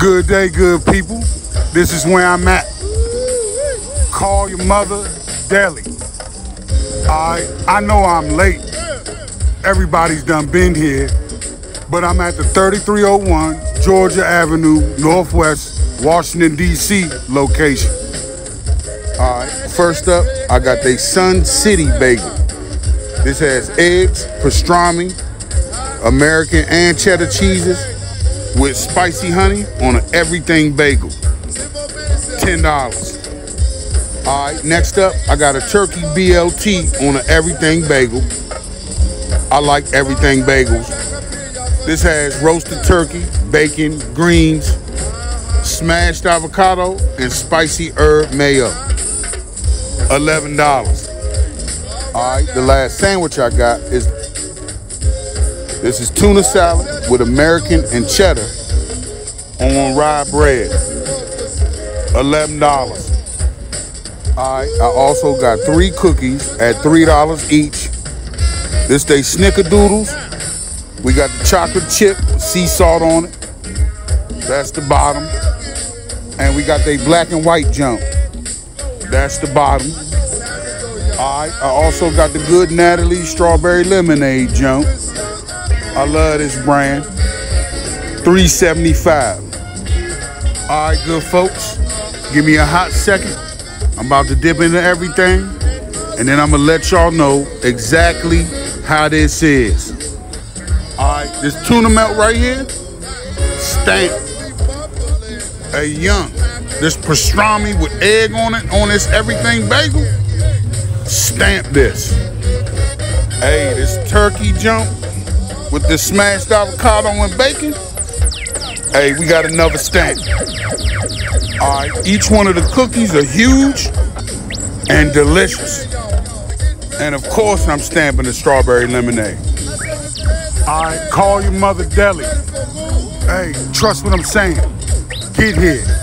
Good day, good people. This is where I'm at. Call your mother deli. I I know I'm late. Everybody's done been here, but I'm at the 3301 Georgia Avenue, Northwest, Washington, D.C. location. All right, first up, I got the Sun City Bagel. This has eggs, pastrami, American and cheddar cheeses with spicy honey on an everything bagel. $10. All right, next up, I got a turkey BLT on an everything bagel. I like everything bagels. This has roasted turkey, bacon, greens, smashed avocado, and spicy herb mayo. $11. All right, the last sandwich I got is this is tuna salad with American and cheddar on rye bread. $11. All right, I also got three cookies at $3 each. This they snickerdoodles. We got the chocolate chip, sea salt on it. That's the bottom. And we got the black and white jump. That's the bottom. All right, I also got the good Natalie strawberry lemonade jump. I love this brand. 375. All right, good folks. Give me a hot second. I'm about to dip into everything. And then I'm gonna let y'all know exactly how this is. All right, this tuna melt right here, stamp. A young. This pastrami with egg on it, on this everything bagel, stamp this. Hey, this turkey jump with this smashed avocado and bacon. Hey, we got another stamp. All right, each one of the cookies are huge and delicious. And of course, I'm stamping the strawberry lemonade. All right, call your mother deli. Hey, trust what I'm saying. Get here.